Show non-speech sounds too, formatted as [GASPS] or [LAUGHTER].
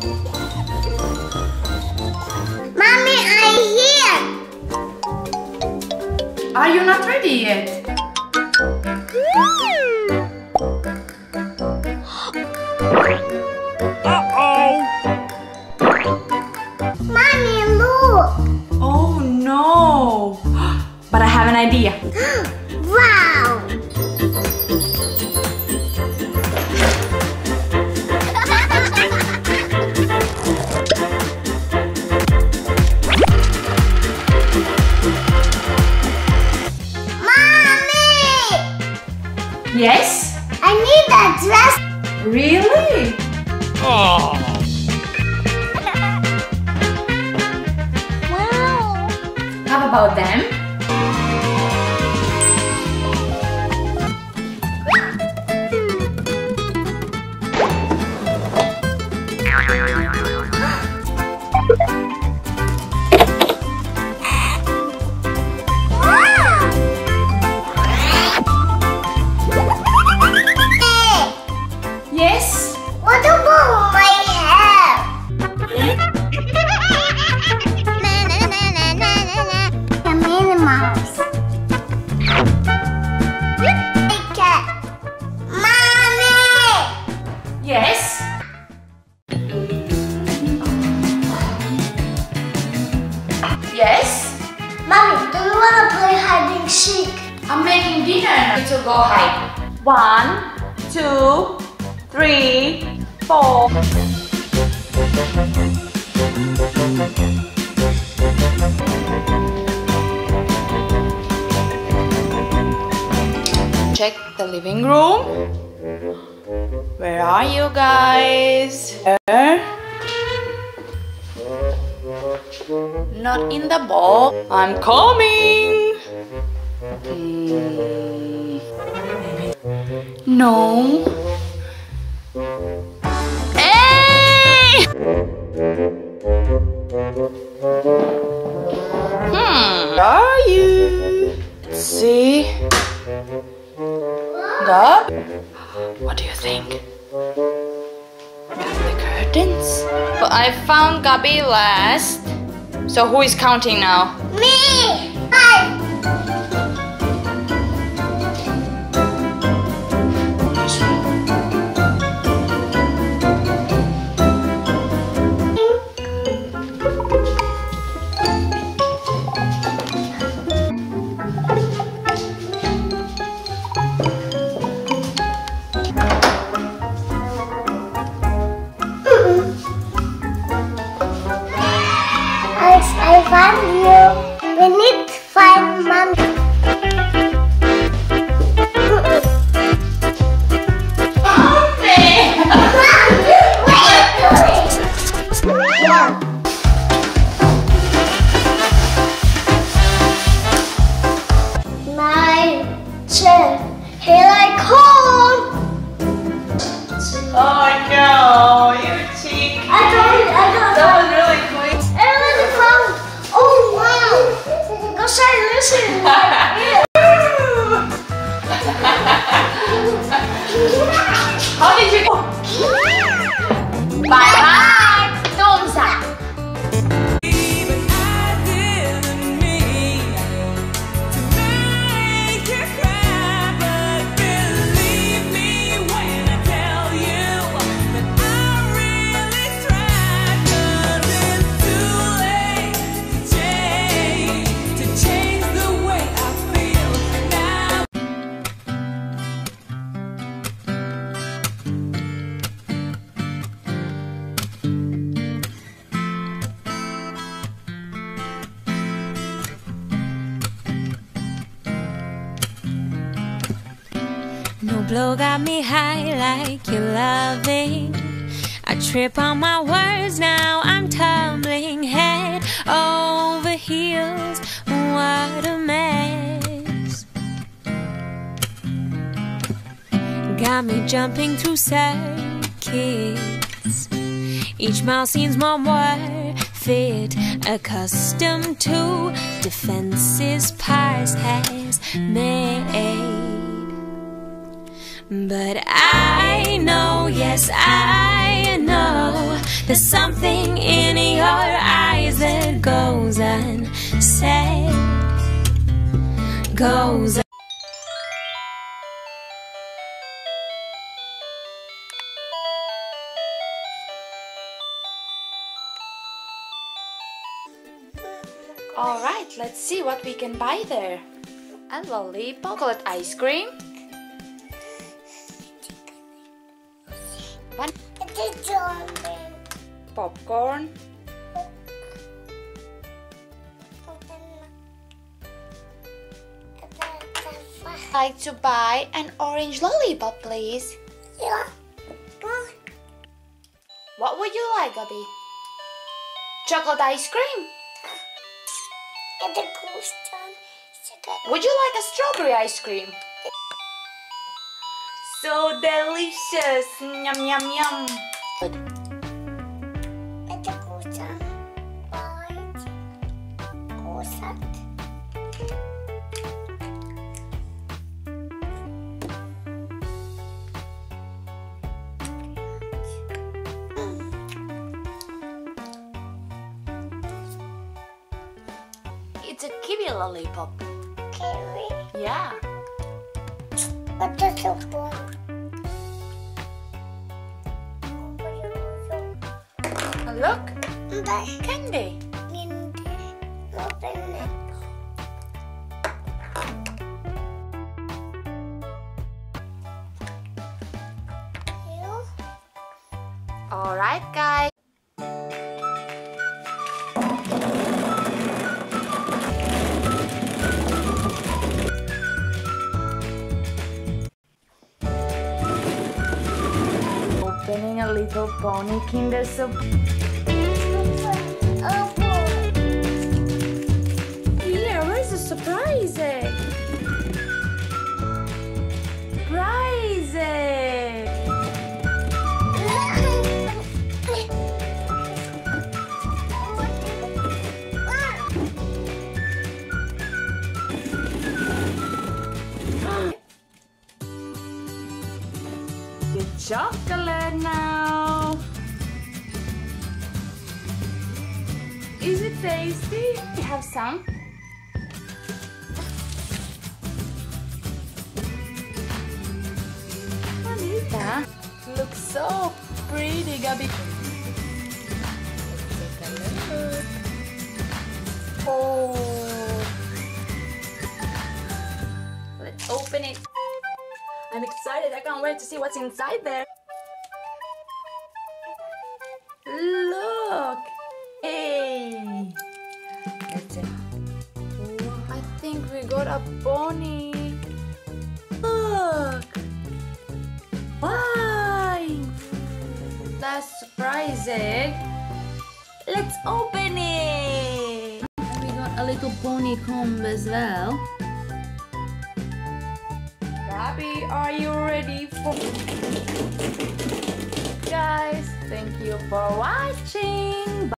Mommy, I'm here. Are you not ready yet? Mommy, look. Oh no! [GASPS] But I have an idea. [GASPS] about them? I'm making dinner. You two go hide. One, two, three, four. Check the living room. Where are you guys? Here. Not in the ball. I'm coming. No. Hey! Hmm. Where are you? Let's see. Gab? What do you think? The curtains? But I found Gaby last. So who is counting now? Me! 好，继续。Blow got me high like you're loving. I trip on my words now, I'm tumbling head over heels. What a mess. Got me jumping through circuits. Each mile seems more worth it. Accustomed to defenses past has made. But I know, yes, I know There's something in your eyes that goes unsaid. Goes Alright, let's see what we can buy there. A lollipop, chocolate ice cream. One It's a zombie. popcorn. Like to buy an orange lollipop, please. Yeah. What would you like, Abby? Chocolate ice cream. It's. Would you like a strawberry ice cream? So delicious! Yum yum yum. It's a kiwi lollipop. Kiwi. Yeah. What is the one? Look, candy. Open it. Alright, guys. Opening a little pony Kinder Surprise. Oh. Here, where's the? Surprise chocolate now. Is it tasty? You have some? Bonita. Looks so pretty, Gaby. Let's take a look. Oh. Let's open it. I'm excited. I can't wait to see what's inside there. Got a pony. Look. Why? That's surprising. Let's open it. And we got a little pony comb as well. Gaby, are you ready for... Guys, thank you for watching.